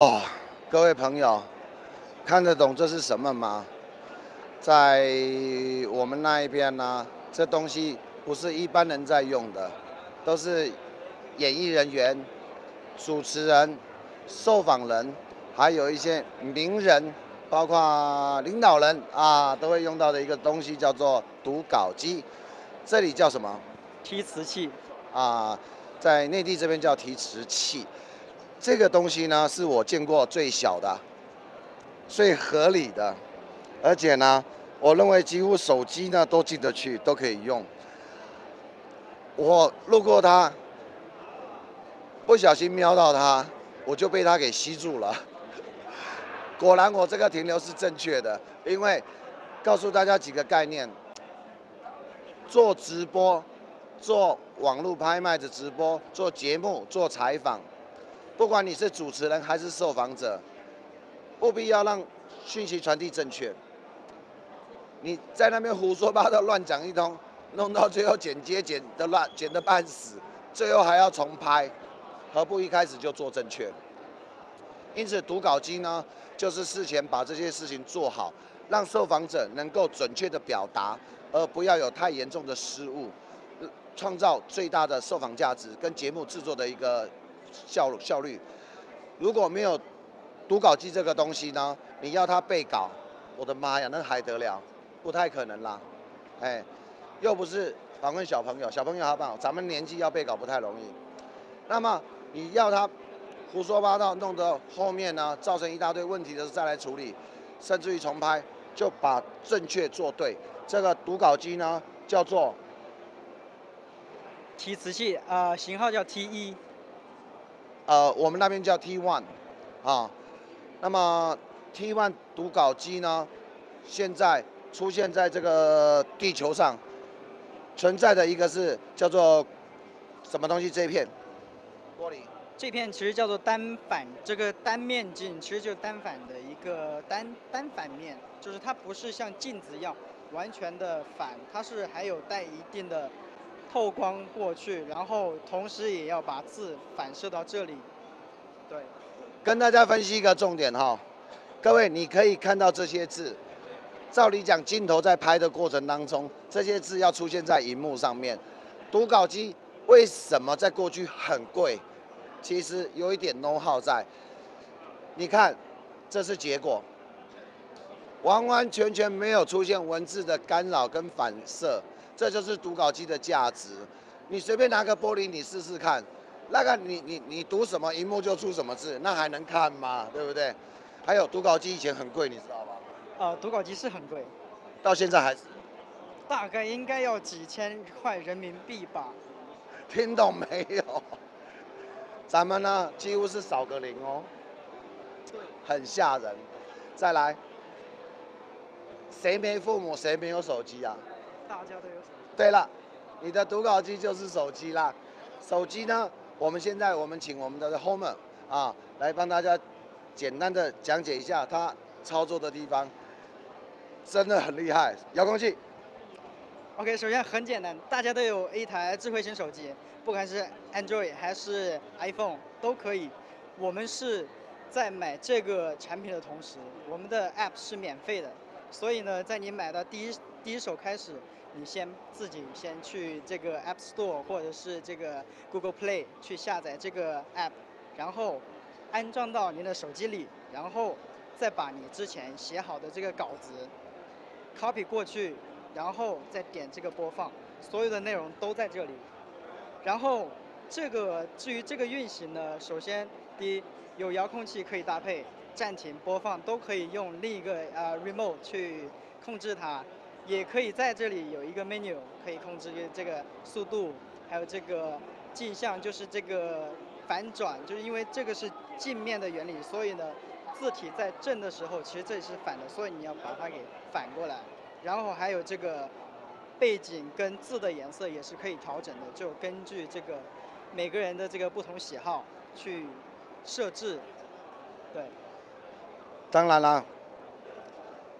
哦，各位朋友，看得懂这是什么吗？在我们那一边呢，这东西不是一般人在用的，都是演艺人员、主持人、受访人，还有一些名人，包括领导人啊，都会用到的一个东西，叫做读稿机。这里叫什么？提词器。啊，在内地这边叫提词器。这个东西呢，是我见过最小的、最合理的，而且呢，我认为几乎手机呢都进得去，都可以用。我路过它，不小心瞄到它，我就被它给吸住了。果然，我这个停留是正确的，因为告诉大家几个概念：做直播、做网络拍卖的直播、做节目、做采访。不管你是主持人还是受访者，务必要让讯息传递正确。你在那边胡说八道、乱讲一通，弄到最后剪接剪的乱、剪的半死，最后还要重拍，何不一开始就做正确？因此，读稿机呢，就是事前把这些事情做好，让受访者能够准确的表达，而不要有太严重的失误，创造最大的受访价值跟节目制作的一个。效效率，如果没有读稿机这个东西呢，你要他背稿，我的妈呀，那还得了？不太可能啦，哎，又不是访问小朋友，小朋友好不好？咱们年纪要背稿不太容易。那么你要他胡说八道，弄得后面呢，造成一大堆问题的时候再来处理，甚至于重拍，就把正确做对。这个读稿机呢，叫做提词器，呃，型号叫 T 一。呃，我们那边叫 T1，啊，那么 T1 读稿机呢，现在出现在这个地球上，存在的一个是叫做什么东西？这一片玻璃。这片其实叫做单反，这个单面镜其实就是单反的一个单单反面，就是它不是像镜子一样完全的反，它是还有带一定的。透光过去，然后同时也要把字反射到这里。对，跟大家分析一个重点哈，各位你可以看到这些字，照理讲镜头在拍的过程当中，这些字要出现在荧幕上面。读稿机为什么在过去很贵？其实有一点 know how 在。你看，这是结果，完完全全没有出现文字的干扰跟反射。这就是读稿机的价值。你随便拿个玻璃，你试试看，那个你你你读什么，荧幕就出什么字，那还能看吗？对不对？还有读稿机以前很贵，你知道吗？呃，读稿机是很贵，到现在还是。大概应该要几千块人民币吧。听懂没有？咱们呢，几乎是少个零哦。很吓人。再来，谁没父母，谁没有手机啊？大家都有手机。对了，你的读稿机就是手机啦。手机呢，我们现在我们请我们的 Homer 啊来帮大家简单的讲解一下它操作的地方，真的很厉害。遥控器。OK，首先很简单，大家都有一台智慧型手机，不管是 Android 还是 iPhone 都可以。我们是在买这个产品的同时，我们的 App 是免费的，所以呢，在你买到第一第一手开始。你先自己先去这个 App Store 或者是这个 Google Play 去下载这个 App，然后安装到您的手机里，然后再把你之前写好的这个稿子 copy 过去，然后再点这个播放，所有的内容都在这里。然后这个至于这个运行呢，首先第一有遥控器可以搭配，暂停播放都可以用另一个呃 remote 去控制它。也可以在这里有一个 menu，可以控制这个速度，还有这个镜像，就是这个反转，就是因为这个是镜面的原理，所以呢，字体在正的时候，其实这里是反的，所以你要把它给反过来。然后还有这个背景跟字的颜色也是可以调整的，就根据这个每个人的这个不同喜好去设置。对。当然了，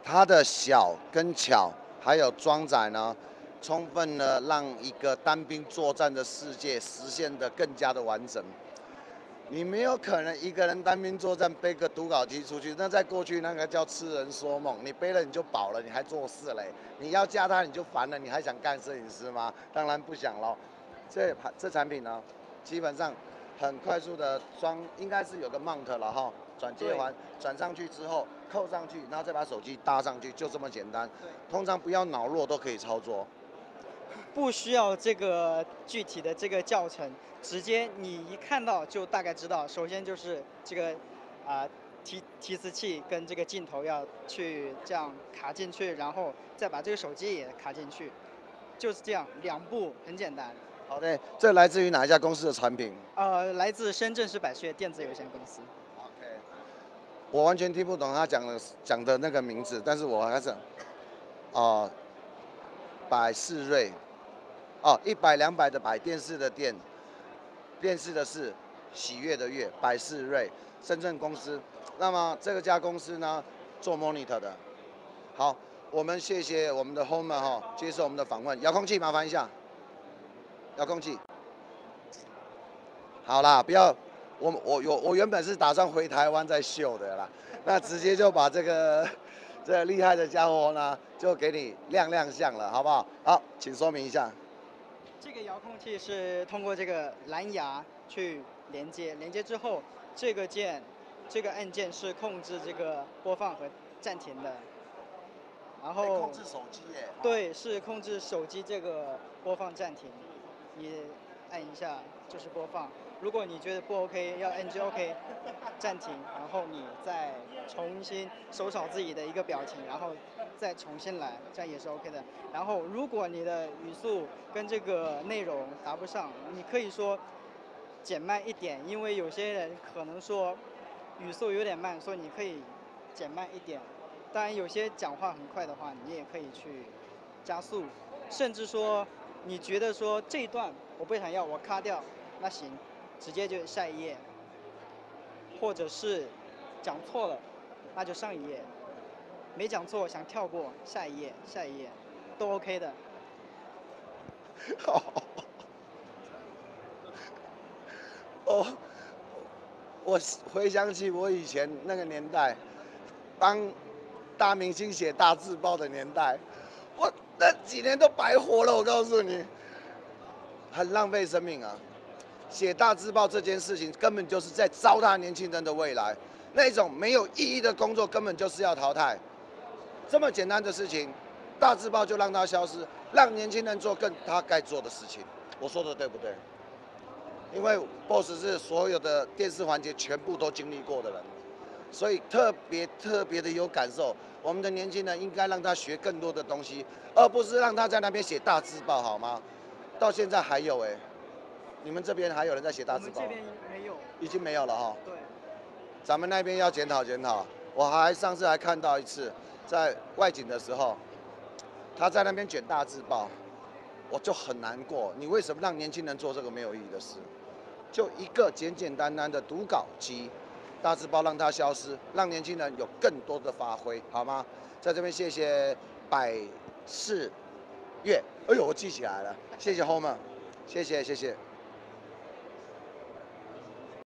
它的小跟巧。还有装载呢，充分的让一个单兵作战的世界实现的更加的完整。你没有可能一个人单兵作战背个读稿机出去，那在过去那个叫痴人说梦。你背了你就饱了，你还做事嘞？你要加他你就烦了，你还想干摄影师吗？当然不想喽。这这产品呢，基本上很快速的装，应该是有个 mount 了哈，转接环转上去之后扣上去，然后再把手机搭上去，就这么简单。通常不要脑弱都可以操作。不需要这个具体的这个教程，直接你一看到就大概知道。首先就是这个啊提提词器跟这个镜头要去这样卡进去，然后再把这个手机也卡进去，就是这样两步很简单。好的，这来自于哪一家公司的产品？呃，来自深圳市百雀电子有限公司。我完全听不懂他讲的讲的那个名字，但是我还是哦，百视瑞。哦，一百两百的百电视的电，电视的视，喜悦的悦，百视瑞，深圳公司。那么这个家公司呢，做 monitor 的。好，我们谢谢我们的 home 哈，接受我们的访问。遥控器麻烦一下，遥控器。好啦，不要，我我有我原本是打算回台湾再秀的啦，那直接就把这个这厉害的家伙呢，就给你亮亮相了，好不好？好，请说明一下。这个遥控器是通过这个蓝牙去连接，连接之后，这个键，这个按键是控制这个播放和暂停的。然后控制手机耶。对，是控制手机这个播放暂停，你按一下就是播放。如果你觉得不 OK，要 NG OK，暂停，然后你再重新搜扫自己的一个表情，然后再重新来，这样也是 OK 的。然后如果你的语速跟这个内容达不上，你可以说减慢一点，因为有些人可能说语速有点慢，所以你可以减慢一点。当然，有些讲话很快的话，你也可以去加速，甚至说你觉得说这一段我不想要，我卡掉，那行。直接就下一页，或者是讲错了，那就上一页；没讲错想跳过下一页，下一页都 OK 的。哦，我回想起我以前那个年代，帮大明星写大字报的年代，我那几年都白活了，我告诉你，很浪费生命啊。写大字报这件事情根本就是在糟蹋年轻人的未来，那种没有意义的工作根本就是要淘汰。这么简单的事情，大字报就让它消失，让年轻人做更他该做的事情。我说的对不对？因为 BOSS 是所有的电视环节全部都经历过的人，所以特别特别的有感受。我们的年轻人应该让他学更多的东西，而不是让他在那边写大字报，好吗？到现在还有哎。你们这边还有人在写大字报？这边没有，已经没有了哈。对，咱们那边要检讨检讨。我还上次还看到一次，在外景的时候，他在那边卷大字报，我就很难过。你为什么让年轻人做这个没有意义的事？就一个简简单单的读稿机，大字报让它消失，让年轻人有更多的发挥，好吗？在这边谢谢百事月，哎呦，我记起来了，谢谢 Home，谢谢谢谢。